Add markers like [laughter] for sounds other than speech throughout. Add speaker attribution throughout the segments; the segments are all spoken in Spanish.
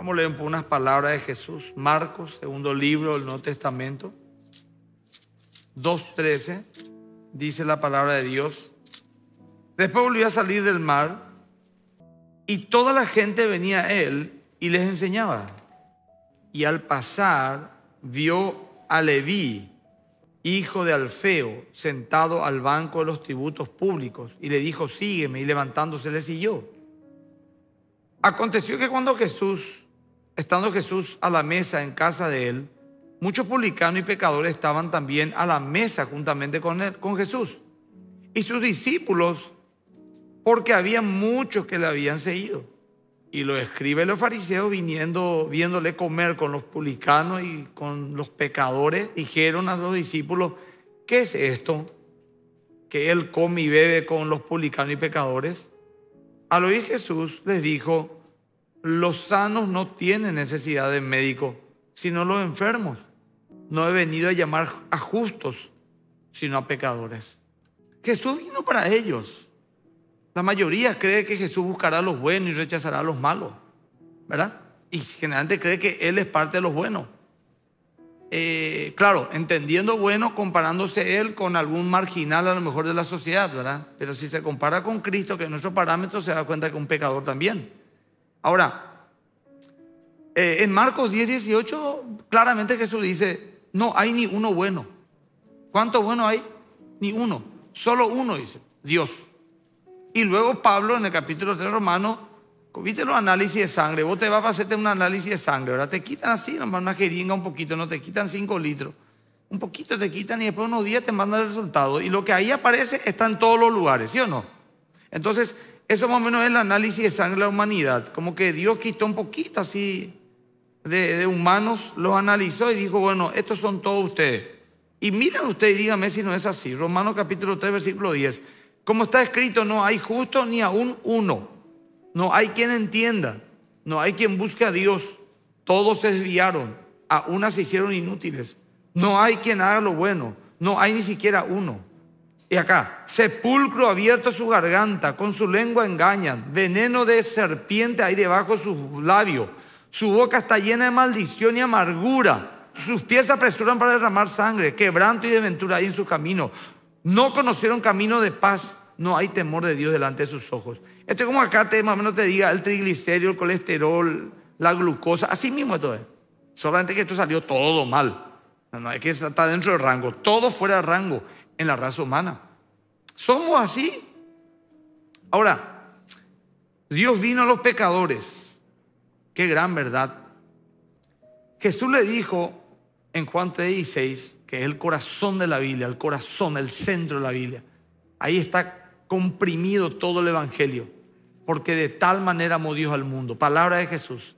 Speaker 1: Vamos a leer poco unas palabras de Jesús. Marcos, segundo libro del Nuevo Testamento. 2.13, dice la palabra de Dios. Después volvió a salir del mar y toda la gente venía a él y les enseñaba. Y al pasar vio a Leví, hijo de Alfeo, sentado al banco de los tributos públicos y le dijo, sígueme, y levantándose le siguió. Aconteció que cuando Jesús, estando Jesús a la mesa en casa de él, muchos publicanos y pecadores estaban también a la mesa juntamente con, él, con Jesús. Y sus discípulos, porque había muchos que le habían seguido. Y lo escribe los fariseos viniendo, viéndole comer con los publicanos y con los pecadores, dijeron a los discípulos, ¿qué es esto? Que él come y bebe con los publicanos y pecadores. Al oír Jesús les dijo, los sanos no tienen necesidad de médico, sino los enfermos. No he venido a llamar a justos, sino a pecadores. Jesús vino para ellos. La mayoría cree que Jesús buscará a los buenos y rechazará a los malos, ¿verdad? Y generalmente cree que Él es parte de los buenos. Eh, claro, entendiendo bueno, comparándose Él con algún marginal a lo mejor de la sociedad, ¿verdad? Pero si se compara con Cristo, que es nuestro parámetro, se da cuenta que es un pecador también. Ahora, eh, en Marcos 10, 18, claramente Jesús dice, no hay ni uno bueno. ¿Cuánto bueno hay? Ni uno. Solo uno, dice, Dios. Y luego Pablo en el capítulo 3 romano, viste los análisis de sangre, vos te vas a hacerte un análisis de sangre, ¿verdad? Te quitan así, nomás una jeringa un poquito, no te quitan 5 litros. Un poquito te quitan y después unos días te mandan el resultado. Y lo que ahí aparece está en todos los lugares, ¿sí o no? Entonces, eso más o menos es el análisis de sangre de la humanidad. Como que Dios quitó un poquito así de, de humanos, los analizó y dijo, bueno, estos son todos ustedes. Y miren ustedes y díganme si no es así. Romanos capítulo 3, versículo 10. Como está escrito, no hay justo ni aún uno. No hay quien entienda. No hay quien busque a Dios. Todos se desviaron. A unas se hicieron inútiles. No hay quien haga lo bueno. No hay ni siquiera uno. Y acá, sepulcro abierto su garganta, con su lengua engañan, veneno de serpiente hay debajo de sus labios, su boca está llena de maldición y amargura, sus pies se apresuran para derramar sangre, quebranto y desventura hay en su camino. No conocieron camino de paz, no hay temor de Dios delante de sus ojos. Esto es como acá te, más o menos te diga el triglicérido, el colesterol, la glucosa, así mismo esto es. Solamente que esto salió todo mal. No, no, es que está dentro del rango, todo fuera de rango en la raza humana. Somos así. Ahora, Dios vino a los pecadores. Qué gran verdad. Jesús le dijo en Juan 3:16, que es el corazón de la Biblia, el corazón, el centro de la Biblia. Ahí está comprimido todo el Evangelio. Porque de tal manera amó Dios al mundo. Palabra de Jesús.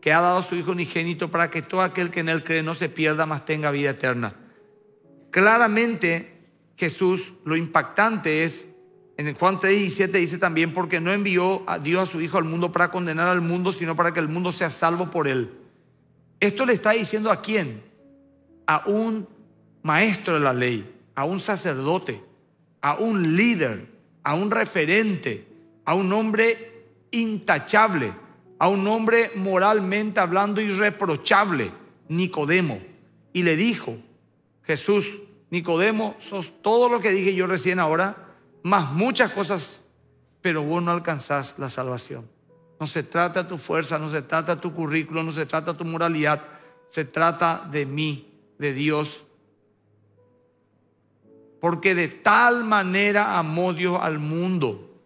Speaker 1: Que ha dado a su Hijo unigénito para que todo aquel que en él cree no se pierda, mas tenga vida eterna. Claramente Jesús, lo impactante es, en Juan 3:17 dice también, porque no envió a Dios a su Hijo al mundo para condenar al mundo, sino para que el mundo sea salvo por él. Esto le está diciendo a quién? A un maestro de la ley, a un sacerdote, a un líder, a un referente, a un hombre intachable, a un hombre moralmente hablando irreprochable, Nicodemo. Y le dijo, Jesús, Nicodemo, sos todo lo que dije yo recién ahora, más muchas cosas, pero vos no alcanzás la salvación. No se trata tu fuerza, no se trata tu currículo, no se trata tu moralidad, se trata de mí, de Dios. Porque de tal manera amó Dios al mundo.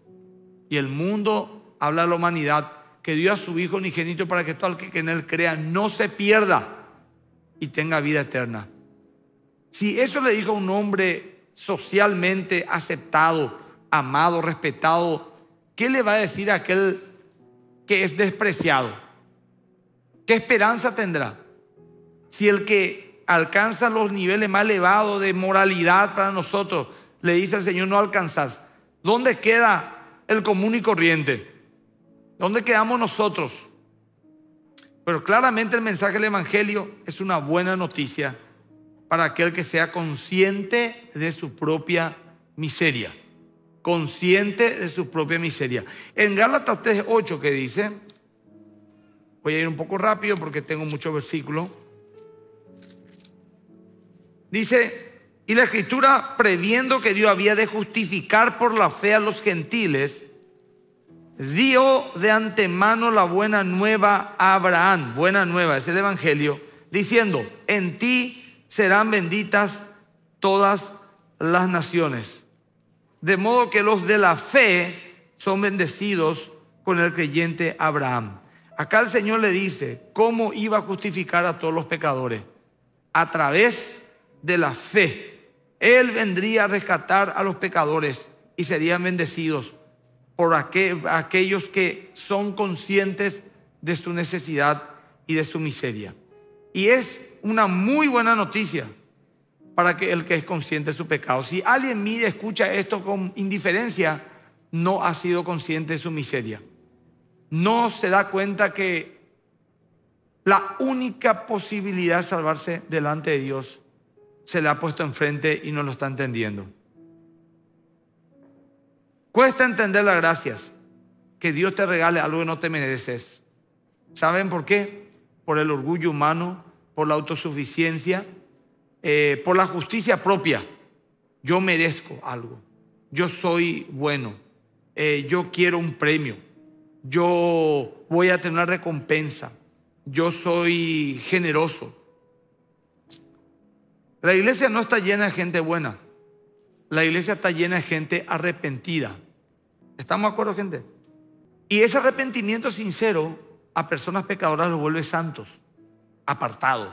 Speaker 1: Y el mundo habla de la humanidad, que dio a su Hijo unigénito para que todo el que en él crea no se pierda y tenga vida eterna. Si eso le dijo a un hombre socialmente aceptado, amado, respetado, ¿qué le va a decir a aquel que es despreciado? ¿Qué esperanza tendrá? Si el que alcanza los niveles más elevados de moralidad para nosotros le dice al Señor no alcanzas, ¿dónde queda el común y corriente? ¿Dónde quedamos nosotros? Pero claramente el mensaje del Evangelio es una buena noticia para aquel que sea consciente de su propia miseria. Consciente de su propia miseria. En Gálatas 3.8 que dice, Voy a ir un poco rápido porque tengo muchos versículos. Dice, y la escritura, previendo que Dios había de justificar por la fe a los gentiles, dio de antemano la buena nueva a Abraham, buena nueva, es el Evangelio, diciendo, en ti serán benditas todas las naciones. De modo que los de la fe son bendecidos con el creyente Abraham. Acá el Señor le dice cómo iba a justificar a todos los pecadores. A través de la fe. Él vendría a rescatar a los pecadores y serían bendecidos por aquellos que son conscientes de su necesidad y de su miseria. Y es una muy buena noticia para que el que es consciente de su pecado. Si alguien mira, escucha esto con indiferencia, no ha sido consciente de su miseria. No se da cuenta que la única posibilidad de salvarse delante de Dios se le ha puesto enfrente y no lo está entendiendo. Cuesta entender las gracias. Que Dios te regale algo que no te mereces. ¿Saben por qué? Por el orgullo humano, por la autosuficiencia, eh, por la justicia propia. Yo merezco algo. Yo soy bueno. Eh, yo quiero un premio. Yo voy a tener una recompensa. Yo soy generoso. La iglesia no está llena de gente buena. La iglesia está llena de gente arrepentida. ¿Estamos de acuerdo, gente? Y ese arrepentimiento sincero a personas pecadoras los vuelve santos, apartados.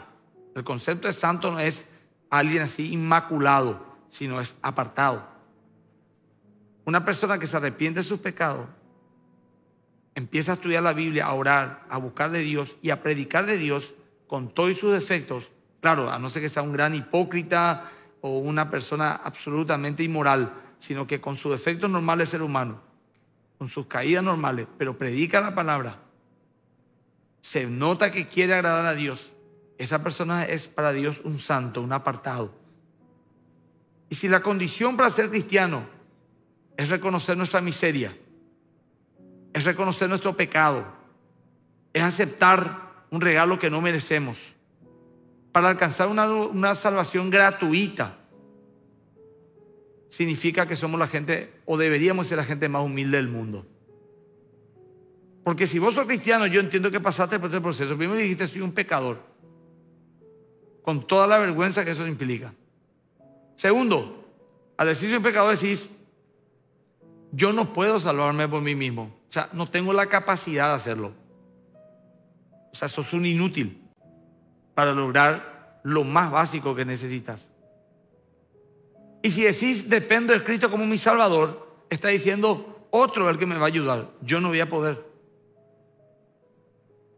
Speaker 1: El concepto de santo no es alguien así inmaculado, sino es apartado. Una persona que se arrepiente de sus pecados, empieza a estudiar la Biblia, a orar, a buscar de Dios y a predicar de Dios con todos sus defectos. Claro, a no ser que sea un gran hipócrita o una persona absolutamente inmoral, sino que con sus defectos normales ser humano con sus caídas normales, pero predica la palabra, se nota que quiere agradar a Dios, esa persona es para Dios un santo, un apartado. Y si la condición para ser cristiano es reconocer nuestra miseria, es reconocer nuestro pecado, es aceptar un regalo que no merecemos, para alcanzar una, una salvación gratuita, significa que somos la gente, o deberíamos ser la gente más humilde del mundo. Porque si vos sos cristiano, yo entiendo que pasaste por este proceso. Primero dijiste, soy un pecador. Con toda la vergüenza que eso implica. Segundo, al decir soy un pecador decís, yo no puedo salvarme por mí mismo. O sea, no tengo la capacidad de hacerlo. O sea, sos un inútil para lograr lo más básico que necesitas. Y si decís, dependo de Cristo como mi Salvador, está diciendo, otro el que me va a ayudar. Yo no voy a poder.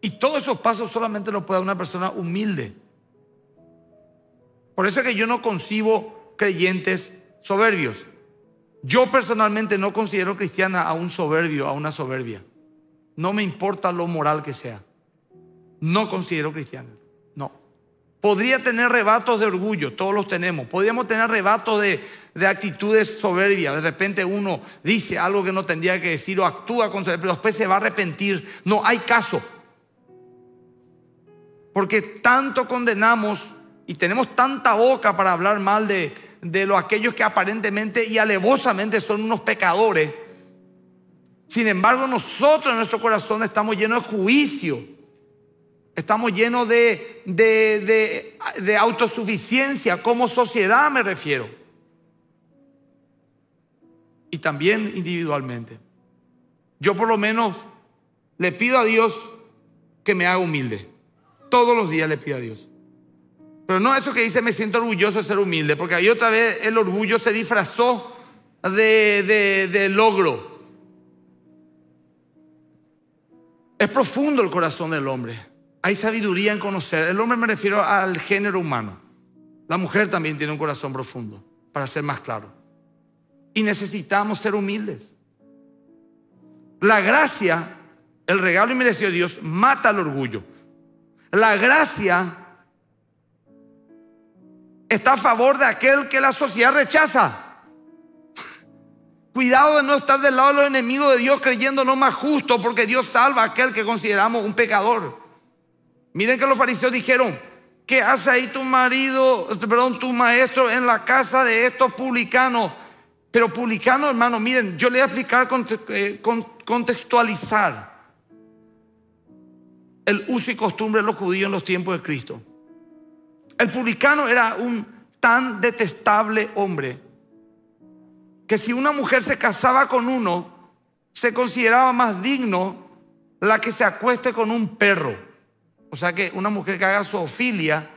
Speaker 1: Y todos esos pasos solamente los puede dar una persona humilde. Por eso es que yo no concibo creyentes soberbios. Yo personalmente no considero cristiana a un soberbio, a una soberbia. No me importa lo moral que sea. No considero cristiana. Podría tener rebatos de orgullo, todos los tenemos. Podríamos tener rebatos de, actitudes soberbias. De repente uno dice algo que no tendría que decir o actúa con soberbia, pero después se va a arrepentir. No, hay caso. Porque tanto condenamos y tenemos tanta boca para hablar mal de, de lo, aquellos que aparentemente y alevosamente son unos pecadores. Sin embargo, nosotros en nuestro corazón estamos llenos de juicio Estamos llenos de, de, autosuficiencia, como sociedad me refiero. Y también individualmente. Yo por lo menos le pido a Dios que me haga humilde. Todos los días le pido a Dios. Pero no eso que dice me siento orgulloso de ser humilde, porque ahí otra vez el orgullo se disfrazó de, de logro. Es profundo el corazón del hombre. Hay sabiduría en conocer. El hombre me refiero al género humano. La mujer también tiene un corazón profundo, para ser más claro. Y necesitamos ser humildes. La gracia, el regalo y merecido de Dios, mata el orgullo. La gracia está a favor de aquel que la sociedad rechaza. Cuidado de no estar del lado de los enemigos de Dios creyéndonos más justo porque Dios salva a aquel que consideramos un pecador. Miren que los fariseos dijeron, ¿qué hace ahí tu marido, perdón, tu maestro en la casa de estos publicanos? Pero publicanos, hermano, miren, yo le voy a explicar, eh, contextualizar el uso y costumbre de los judíos en los tiempos de Cristo. El publicano era un tan detestable hombre que si una mujer se casaba con uno, se consideraba más digno la que se acueste con un perro. O sea que una mujer que haga zoofilia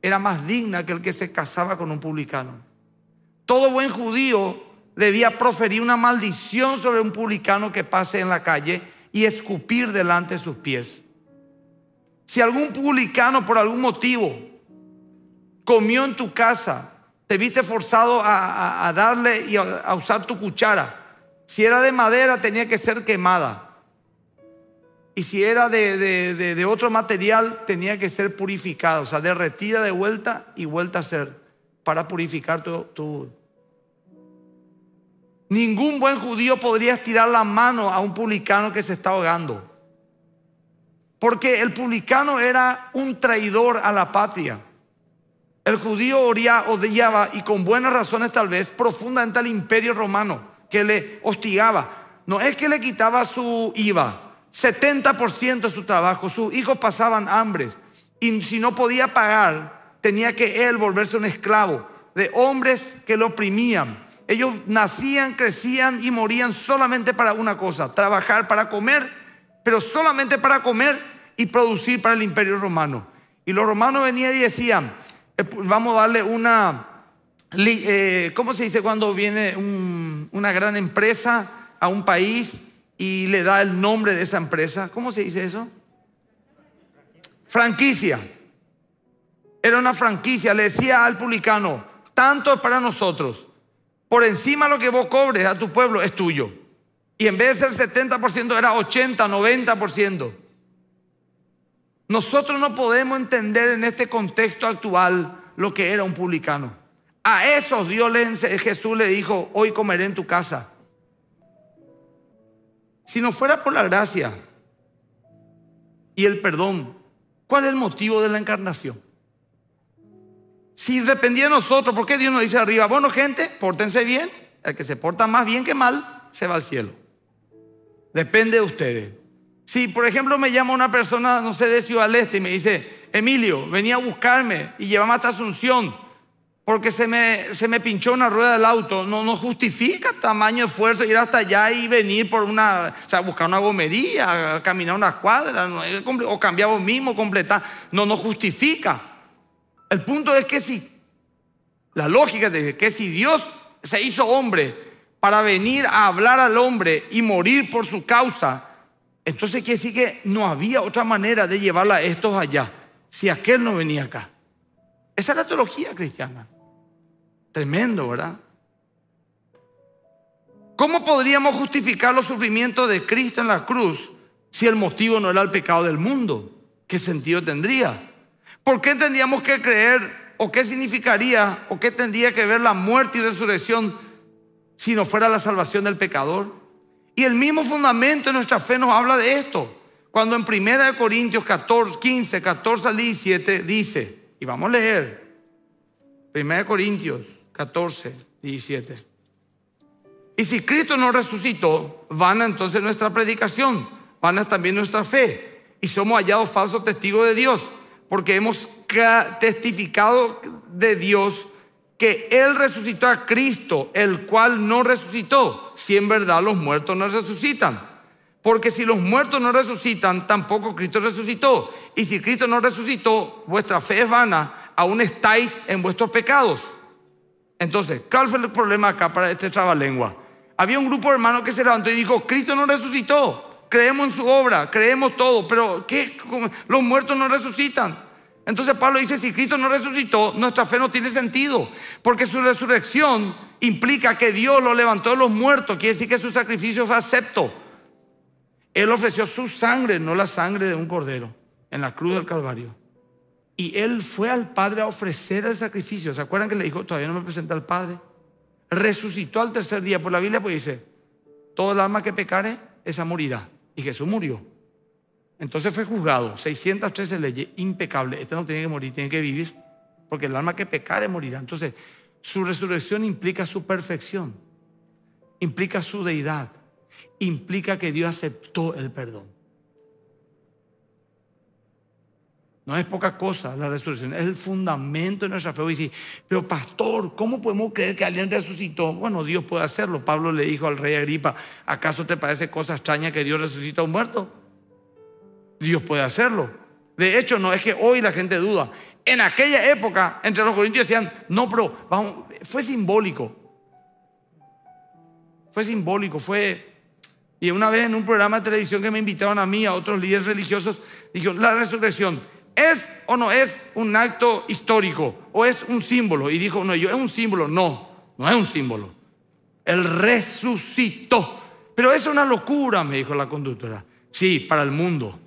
Speaker 1: era más digna que el que se casaba con un publicano. Todo buen judío debía proferir una maldición sobre un publicano que pase en la calle y escupir delante de sus pies. Si algún publicano por algún motivo comió en tu casa, te viste forzado a, darle y a, usar tu cuchara. Si era de madera tenía que ser quemada. Y si era de, otro material tenía que ser purificada, o sea, derretida de vuelta y vuelta a ser para purificar tu, tu... Ningún buen judío podría estirar la mano a un publicano que se está ahogando. Porque el publicano era un traidor a la patria. El judío odiaba, y con buenas razones tal vez, profundamente al imperio romano que le hostigaba. No es que le quitaba su IVA, 70% de su trabajo, sus hijos pasaban hambres y si no podía pagar, tenía que él volverse un esclavo de hombres que lo oprimían. Ellos nacían, crecían y morían solamente para una cosa, trabajar para comer, pero solamente para comer y producir para el imperio romano. Y los romanos venían y decían, eh, vamos a darle una, eh, ¿cómo se dice cuando viene una gran empresa a un país y le da el nombre de esa empresa? ¿Cómo se dice eso? Franquicia. Era una franquicia, le decía al publicano, tanto es para nosotros, por encima lo que vos cobres a tu pueblo es tuyo. Y en vez de ser 70% era 80, 90%. Nosotros no podemos entender en este contexto actual lo que era un publicano. A esos Dios Jesús le dijo, hoy comeré en tu casa. Si no fuera por la gracia y el perdón, ¿cuál es el motivo de la encarnación? Si dependía de nosotros, ¿por qué Dios nos dice arriba, bueno gente, pórtense bien, el que se porta más bien que mal, se va al cielo? Depende de ustedes. Si, por ejemplo, me llama una persona, no sé, de Ciudad Este y me dice, Emilio, venía a buscarme y llevame hasta Asunción porque se me, se me pinchó una rueda del auto, no, no justifica tamaño esfuerzo ir hasta allá y venir por una, o sea, buscar una gomería, caminar una cuadra, o cambiar vos mismo, completar, no, no justifica. El punto es que si, la lógica de que si Dios se hizo hombre para venir a hablar al hombre y morir por su causa, entonces quiere decir que no había otra manera de llevarla a estos allá, si aquel no venía acá. Esa es la teología cristiana. Tremendo, ¿verdad? ¿Cómo podríamos justificar los sufrimientos de Cristo en la cruz si el motivo no era el pecado del mundo? ¿Qué sentido tendría? ¿Por qué tendríamos que creer o qué significaría o qué tendría que ver la muerte y resurrección si no fuera la salvación del pecador? Y el mismo fundamento de nuestra fe nos habla de esto. Cuando en 1 Corintios 14, 15, 14 al 17 dice, y vamos a leer, 1 Corintios 14, 17. Y si Cristo no resucitó, van entonces nuestra predicación, van también nuestra fe. Y somos hallados falsos testigos de Dios, porque hemos testificado de Dios que Él resucitó a Cristo, el cual no resucitó, si en verdad los muertos no resucitan. Porque si los muertos no resucitan, tampoco Cristo resucitó. Y si Cristo no resucitó, vuestra fe es vana, aún estáis en vuestros pecados. Entonces, ¿cuál fue el problema acá para este trabalengua? Había un grupo de hermanos que se levantó y dijo, Cristo no resucitó, creemos en su obra, creemos todo, pero ¿qué? Los muertos no resucitan. Entonces Pablo dice, si Cristo no resucitó, nuestra fe no tiene sentido, porque su resurrección implica que Dios lo levantó de los muertos, quiere decir que su sacrificio fue acepto. Él ofreció su sangre, no la sangre de un cordero, en la cruz del Calvario. Y él fue al Padre a ofrecer el sacrificio. ¿Se acuerdan que le dijo, todavía no me presenta al Padre? Resucitó al tercer día. Por la Biblia pues dice, todo el alma que pecare, esa morirá. Y Jesús murió. Entonces fue juzgado, 613 leyes, impecable. Este no tiene que morir, tiene que vivir, porque el alma que pecare morirá. Entonces, su resurrección implica su perfección, implica su deidad, implica que Dios aceptó el perdón. No es poca cosa la resurrección, es el fundamento de nuestra fe. Y dice, pero pastor, ¿cómo podemos creer que alguien resucitó? Bueno, Dios puede hacerlo. Pablo le dijo al rey Agripa, ¿acaso te parece cosa extraña que Dios resucita a un muerto? Dios puede hacerlo. De hecho, no es que hoy la gente duda. En aquella época, entre los corintios decían, no, pero fue simbólico. Fue simbólico, fue... Y una vez en un programa de televisión que me invitaron a mí, a otros líderes religiosos, dijeron, la resurrección, ¿es o no es un acto histórico? ¿O es un símbolo? Y dijo, no, yo es un símbolo. No, no es un símbolo. Él resucitó. Pero es una locura, me dijo la conductora. Sí, para el mundo.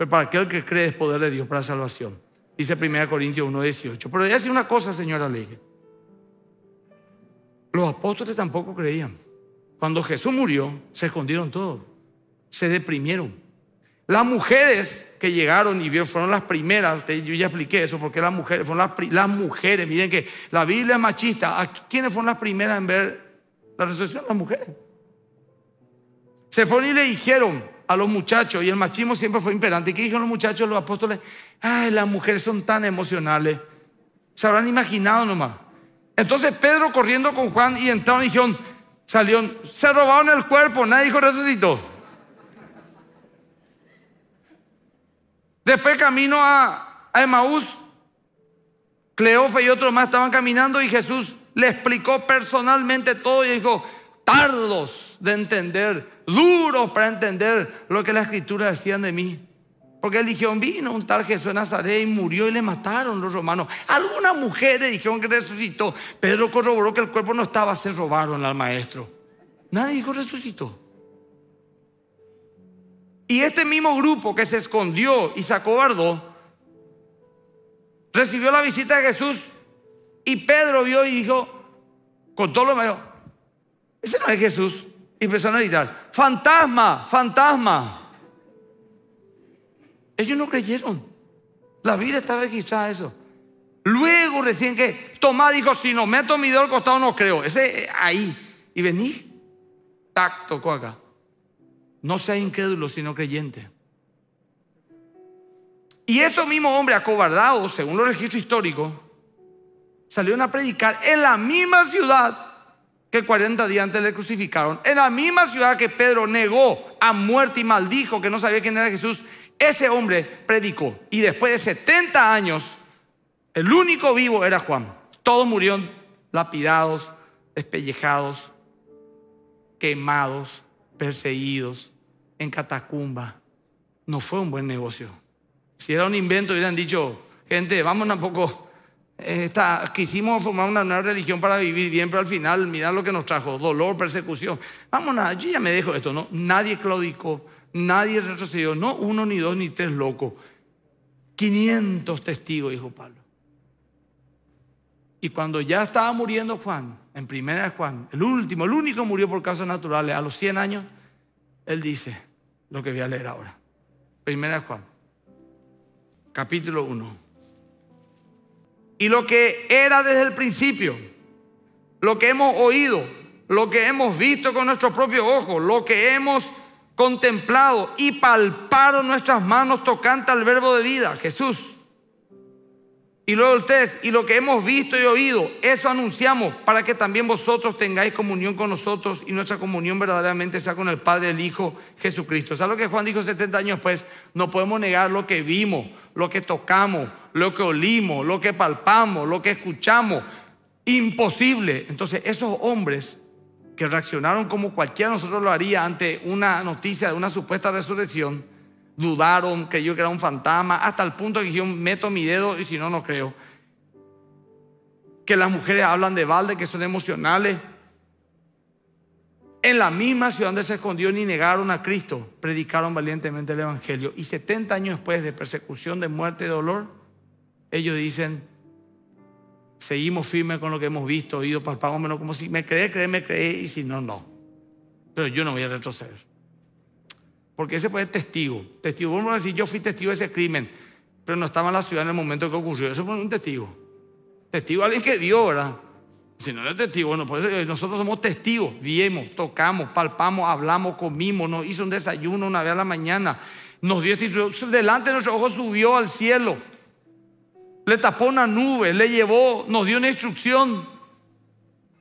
Speaker 1: Pero para aquel que cree es poder de Dios para salvación. Dice 1 Corintios 1.18. Pero decir una cosa, señora Ley. Los apóstoles tampoco creían. Cuando Jesús murió, se escondieron todos. Se deprimieron. Las mujeres que llegaron y fueron las primeras, yo ya expliqué eso, porque las mujeres, fueron las, las mujeres, miren que la Biblia es machista. ¿Quiénes fueron las primeras en ver la resurrección? Las mujeres. Se fueron y le dijeron a los muchachos, y el machismo siempre fue imperante. ¿Y qué dijeron los muchachos, los apóstoles? Ay, las mujeres son tan emocionales. Se habrán imaginado nomás. Entonces Pedro corriendo con Juan y entraron y dijeron, salieron, se robaron el cuerpo, nadie dijo resucitó. Después camino a, a Emaús, Cleofe y otros más estaban caminando y Jesús le explicó personalmente todo y dijo, tardos de entender, duros para entender lo que la escritura decían de mí. Porque él dijeron, vino un tal Jesús de Nazaret y murió y le mataron los romanos. Algunas mujeres dijeron que resucitó. Pedro corroboró que el cuerpo no estaba, se robaron al maestro. Nadie dijo resucitó. Y este mismo grupo que se escondió y se acobardó, recibió la visita de Jesús y Pedro vio y dijo, con todo lo medio, ese no es Jesús. Y empezaron a gritar, fantasma, fantasma. Ellos no creyeron. La Biblia está registrada eso. Luego recién que Tomás dijo, si no meto mi dedo al costado no creo. Ese ahí. Y vení, tac, tocó acá. No sea incrédulo, sino creyente. Y esos mismos hombres acobardados, según los registros históricos, salieron a predicar en la misma ciudad que 40 días antes le crucificaron, en la misma ciudad que Pedro negó a muerte y maldijo que no sabía quién era Jesús, ese hombre predicó. Y después de 70 años, el único vivo era Juan. Todos murieron lapidados, despellejados, quemados, perseguidos, en catacumba. No fue un buen negocio. Si era un invento, hubieran dicho, gente, vamos un poco. Esta, quisimos formar una nueva religión para vivir bien, pero al final, mirad lo que nos trajo: dolor, persecución. A, yo ya me dejo esto, ¿no? Nadie claudicó, nadie retrocedió, no uno, ni dos, ni tres locos. 500 testigos, dijo Pablo. Y cuando ya estaba muriendo Juan, en primera de Juan, el último, el único murió por causas naturales, a los 100 años, él dice lo que voy a leer ahora. Primera de Juan, capítulo 1. Y lo que era desde el principio, lo que hemos oído, lo que hemos visto con nuestros propios ojos, lo que hemos contemplado y palpado nuestras manos tocante al verbo de vida, Jesús y luego el y lo que hemos visto y oído, eso anunciamos para que también vosotros tengáis comunión con nosotros y nuestra comunión verdaderamente sea con el Padre, el Hijo, Jesucristo. ¿Sabes lo que Juan dijo 70 años después? No podemos negar lo que vimos, lo que tocamos, lo que olimos, lo que palpamos, lo que escuchamos. Imposible. Entonces esos hombres que reaccionaron como cualquiera de nosotros lo haría ante una noticia de una supuesta resurrección, dudaron, creyó que era un fantasma, hasta el punto que yo meto mi dedo y si no, no creo. Que las mujeres hablan de balde, que son emocionales. En la misma ciudad donde se escondió ni negaron a Cristo, predicaron valientemente el Evangelio. Y 70 años después de persecución, de muerte, de dolor, ellos dicen, seguimos firmes con lo que hemos visto, oído, palpado, menos como si me cree, cree, me cree, y si no, no. Pero yo no voy a retroceder. Porque ese puede ser testigo. Testigo, vamos a decir, yo fui testigo de ese crimen, pero no estaba en la ciudad en el momento que ocurrió. Eso fue un testigo. Testigo alguien que vio, ¿verdad? Si no es testigo, bueno, por eso nosotros somos testigos. Vimos, tocamos, palpamos, hablamos, comimos, nos hizo un desayuno una vez a la mañana. Nos dio delante de nuestros ojos subió al cielo. Le tapó una nube, le llevó, nos dio una instrucción.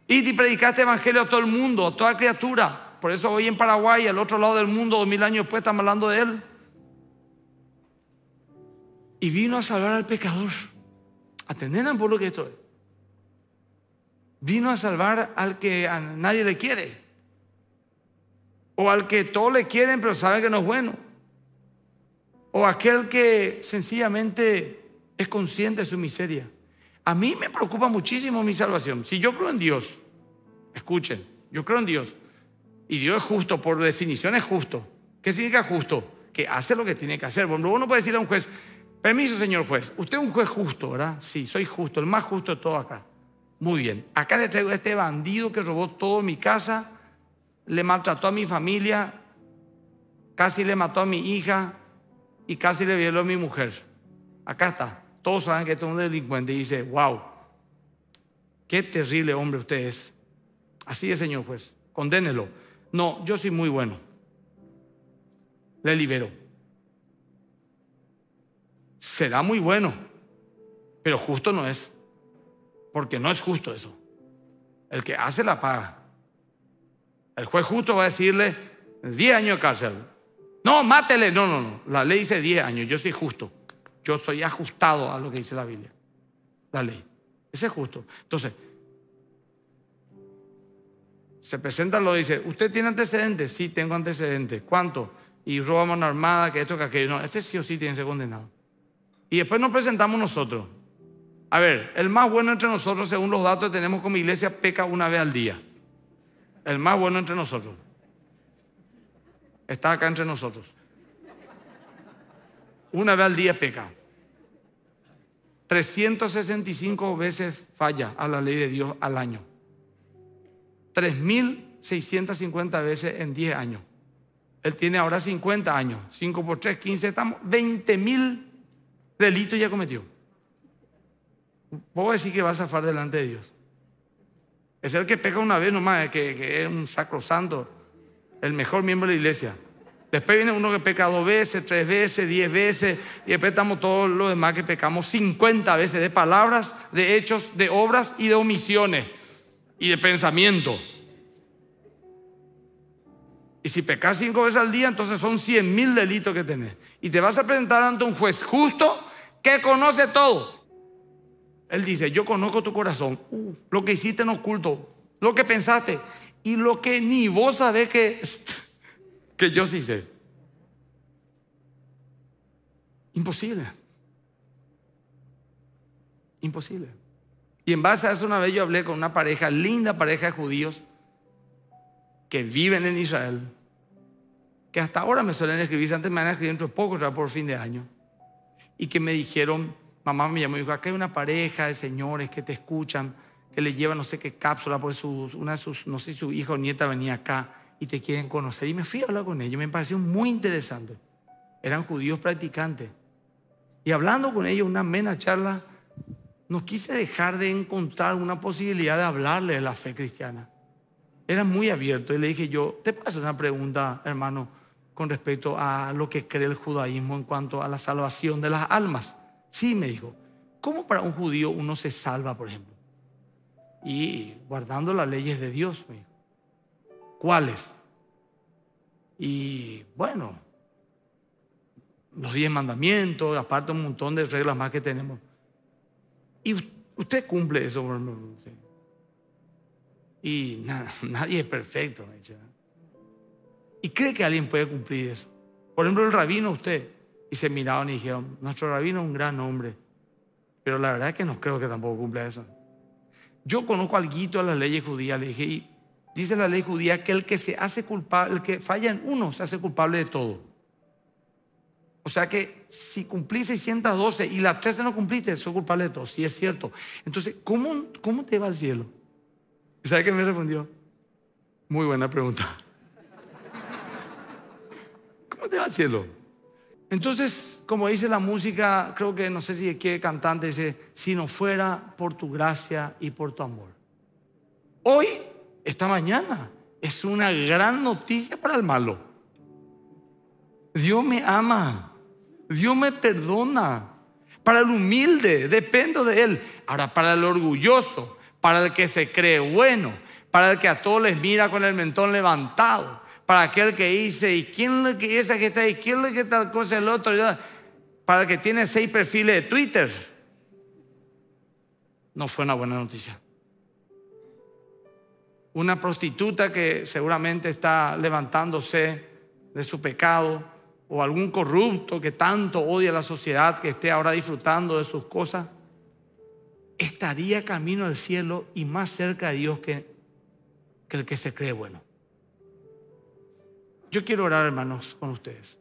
Speaker 1: Y predicaste evangelio a todo el mundo, a toda criatura. Por eso hoy en Paraguay, al otro lado del mundo, dos mil años después, estamos hablando de él. Y vino a salvar al pecador. Atender por lo que esto es. Vino a salvar al que a nadie le quiere. O al que todos le quieren pero saben que no es bueno. O aquel que sencillamente es consciente de su miseria. A mí me preocupa muchísimo mi salvación. Si yo creo en Dios, escuchen, yo creo en Dios. Y Dios es justo, por definición es justo. ¿Qué significa justo? Que hace lo que tiene que hacer. Bueno, uno puede decir a un juez, permiso señor juez, usted es un juez justo, ¿verdad? Sí, soy justo, el más justo de todo acá. Muy bien, acá le traigo a este bandido que robó todo mi casa, le maltrató a mi familia, casi le mató a mi hija y casi le violó a mi mujer. Acá está, todos saben que es un delincuente y dice, wow, qué terrible hombre usted es. Así es, señor juez, condénelo. No, yo soy muy bueno. Le libero. Será muy bueno, pero justo no es. Porque no es justo eso. El que hace la paga. El juez justo va a decirle 10 años de cárcel. No, mátele. No, no, no. La ley dice 10 años. Yo soy justo. Yo soy ajustado a lo que dice la Biblia. La ley. Ese es justo. Entonces, se presenta, lo dice, ¿usted tiene antecedentes? Sí, tengo antecedentes. ¿Cuánto? Y robamos una armada, que esto, que aquello. No, este sí o sí tiene que ser condenado. Y después nos presentamos nosotros. A ver, el más bueno entre nosotros, según los datos que tenemos como iglesia, peca una vez al día. El más bueno entre nosotros. Está acá entre nosotros. Una vez al día peca. 365 veces falla a la ley de Dios al año. 3.650 veces en 10 años. Él tiene ahora 50 años. 5 por 3, 15, estamos. 20.000 delitos ya cometió. Puedo decir que va a zafar delante de Dios. Es el que peca una vez nomás, que, que es un sacrosanto, el mejor miembro de la iglesia. Después viene uno que peca dos veces, tres veces, diez veces, y después estamos todos los demás que pecamos 50 veces de palabras, de hechos, de obras y de omisiones y de pensamiento. Y si pecas cinco veces al día, entonces son cien mil delitos que tenés. Y te vas a presentar ante un juez justo que conoce todo. Él dice, yo conozco tu corazón, uh, lo que hiciste en oculto, lo que pensaste y lo que ni vos sabés que, que yo sí sé. Imposible. Imposible. Y en base a eso una vez yo hablé con una pareja, linda pareja de judíos, que viven en Israel, que hasta ahora me suelen escribir, antes me van a escribir dentro de poco, ya por fin de año, y que me dijeron, Mamá me llamó y dijo, acá hay una pareja de señores que te escuchan, que le llevan no sé qué cápsula, porque una de sus, no sé si su hijo o nieta venía acá y te quieren conocer. Y me fui a hablar con ellos, me pareció muy interesante. Eran judíos practicantes. Y hablando con ellos, una amena charla, no quise dejar de encontrar una posibilidad de hablarle de la fe cristiana. Era muy abierto y le dije yo, te paso una pregunta, hermano, con respecto a lo que cree el judaísmo en cuanto a la salvación de las almas. Sí, me dijo. ¿Cómo para un judío uno se salva, por ejemplo? Y guardando las leyes de Dios, me dijo. ¿Cuáles? Y bueno, los diez mandamientos, aparte un montón de reglas más que tenemos. Y usted cumple eso. Y [laughs] nadie es perfecto. Dice. ¿Y cree que alguien puede cumplir eso? Por ejemplo, el rabino, usted. Y se miraron y dijeron, nuestro rabino es un gran hombre, pero la verdad es que no creo que tampoco cumpla eso. Yo conozco algo de las leyes judías, le dije, y dice la ley judía que el que se hace culpable, el que falla en uno, se hace culpable de todo. O sea que si cumplís 612 y las 13 no cumpliste, soy culpable de todo, sí es cierto. Entonces, ¿cómo, cómo te va al cielo? ¿Sabe qué me respondió? Muy buena pregunta. ¿Cómo te va al cielo? Entonces, como dice la música, creo que no sé si qué cantante dice, si no fuera por tu gracia y por tu amor. Hoy, esta mañana, es una gran noticia para el malo. Dios me ama, Dios me perdona. Para el humilde, dependo de Él. Ahora, para el orgulloso, para el que se cree bueno, para el que a todos les mira con el mentón levantado, para aquel que dice, ¿y quién es esa que está ahí? ¿Quién es que tal cosa el otro? Para el que tiene seis perfiles de Twitter. No fue una buena noticia. Una prostituta que seguramente está levantándose de su pecado, o algún corrupto que tanto odia a la sociedad, que esté ahora disfrutando de sus cosas, estaría camino al cielo y más cerca de Dios que, que el que se cree bueno. Yo quiero orar, hermanos, con ustedes.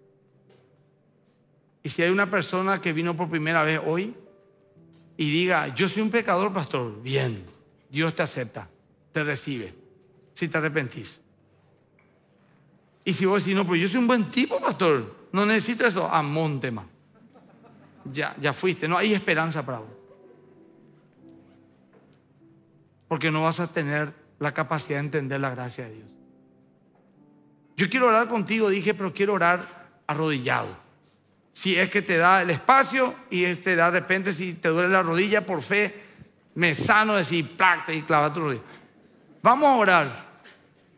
Speaker 1: Y si hay una persona que vino por primera vez hoy y diga, yo soy un pecador, pastor, bien, Dios te acepta, te recibe, si te arrepentís. Y si vos decís, no, pero yo soy un buen tipo, pastor, no necesito eso, a más. Ya, ya fuiste, no hay esperanza para vos. Porque no vas a tener la capacidad de entender la gracia de Dios. Yo quiero orar contigo, dije, pero quiero orar arrodillado. Si es que te da el espacio y te da de repente, si te duele la rodilla por fe, me sano, decir, placta y clava tu rodilla. Vamos a orar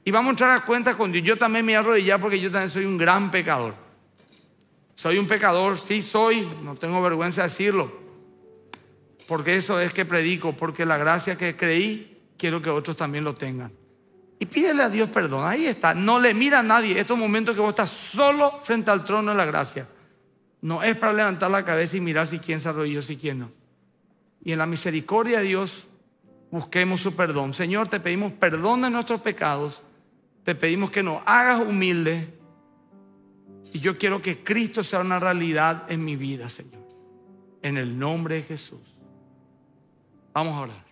Speaker 1: y vamos a entrar a cuenta con Dios. Yo también me voy a arrodillar porque yo también soy un gran pecador. Soy un pecador, sí soy, no tengo vergüenza de decirlo. Porque eso es que predico, porque la gracia que creí, quiero que otros también lo tengan. Y pídele a Dios perdón. Ahí está. No le mira a nadie. Estos momentos que vos estás solo frente al trono de la gracia. No es para levantar la cabeza y mirar si quién se arrodilló, si quién no. Y en la misericordia de Dios busquemos su perdón. Señor, te pedimos perdón de nuestros pecados. Te pedimos que nos hagas humildes. Y yo quiero que Cristo sea una realidad en mi vida, Señor. En el nombre de Jesús. Vamos a orar.